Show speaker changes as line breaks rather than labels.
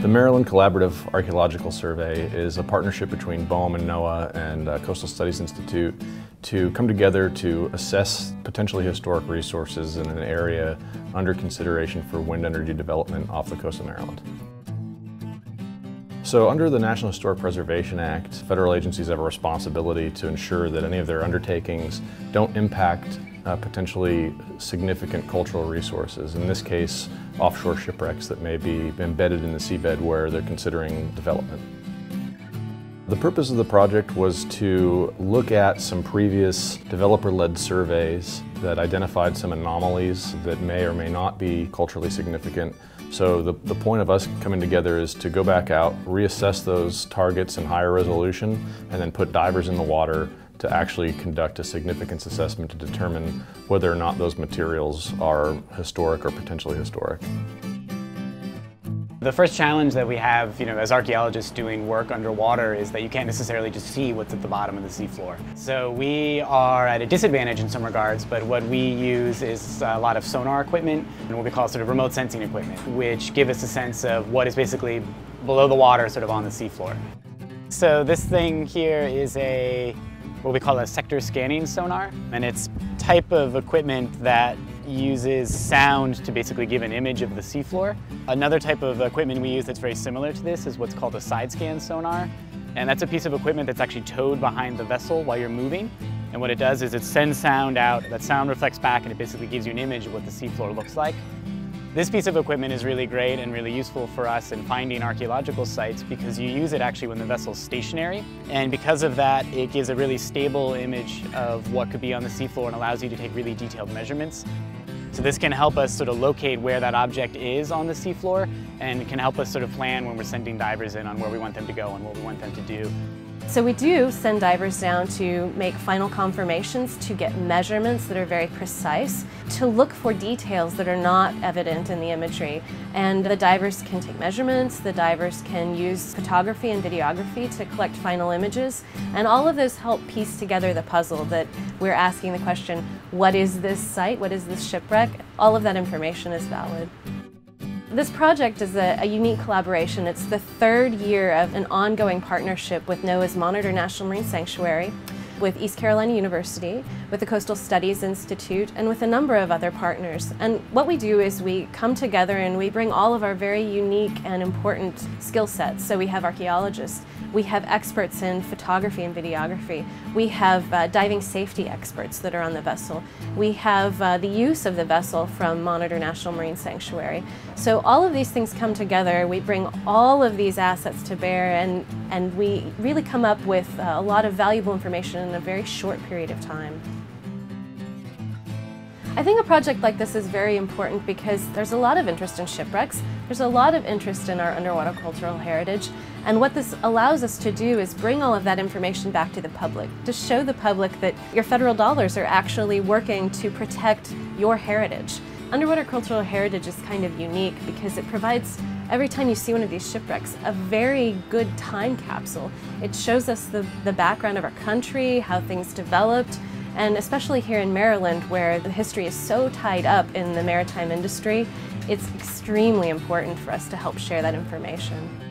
The Maryland Collaborative Archaeological Survey is a partnership between BOEM and NOAA and uh, Coastal Studies Institute to come together to assess potentially historic resources in an area under consideration for wind energy development off the coast of Maryland. So under the National Historic Preservation Act, federal agencies have a responsibility to ensure that any of their undertakings don't impact uh, potentially significant cultural resources, in this case offshore shipwrecks that may be embedded in the seabed where they're considering development. The purpose of the project was to look at some previous developer-led surveys that identified some anomalies that may or may not be culturally significant. So the, the point of us coming together is to go back out, reassess those targets in higher resolution, and then put divers in the water to actually conduct a significance assessment to determine whether or not those materials are historic or potentially historic.
The first challenge that we have, you know, as archaeologists doing work underwater is that you can't necessarily just see what's at the bottom of the seafloor. So we are at a disadvantage in some regards, but what we use is a lot of sonar equipment and what we call sort of remote sensing equipment, which give us a sense of what is basically below the water, sort of on the seafloor. So this thing here is a what we call a sector scanning sonar, and it's type of equipment that uses sound to basically give an image of the seafloor. Another type of equipment we use that's very similar to this is what's called a side scan sonar, and that's a piece of equipment that's actually towed behind the vessel while you're moving. And what it does is it sends sound out, that sound reflects back and it basically gives you an image of what the seafloor looks like. This piece of equipment is really great and really useful for us in finding archaeological sites because you use it actually when the vessel's stationary. And because of that, it gives a really stable image of what could be on the seafloor and allows you to take really detailed measurements. So this can help us sort of locate where that object is on the seafloor and can help us sort of plan when we're sending divers in on where we want them to go and what we want them to do.
So we do send divers down to make final confirmations, to get measurements that are very precise, to look for details that are not evident in the imagery. And the divers can take measurements, the divers can use photography and videography to collect final images, and all of those help piece together the puzzle that we're asking the question, what is this site, what is this shipwreck? All of that information is valid. This project is a, a, unique collaboration. It's the third year of an ongoing partnership with NOAA's Monitor National Marine Sanctuary, with East Carolina University, with the Coastal Studies Institute, and with a number of other partners. And what we do is we come together and we bring all of our very unique and important skill sets. So we have archaeologists, we have experts in photography and videography. We have uh, diving safety experts that are on the vessel. We have uh, the use of the vessel from Monitor National Marine Sanctuary. So all of these things come together. We bring all of these assets to bear and, and we really come up with uh, a lot of valuable information in a very short period of time. I think a project like this is very important because there's a lot of interest in shipwrecks, there's a lot of interest in our underwater cultural heritage, and what this allows us to do is bring all of that information back to the public, to show the public that your federal dollars are actually working to protect your heritage. Underwater cultural heritage is kind of unique because it provides every time you see one of these shipwrecks, a very good time capsule. It shows us the, the background of our country, how things developed, and especially here in Maryland, where the history is so tied up in the maritime industry, it's extremely important for us to help share that information.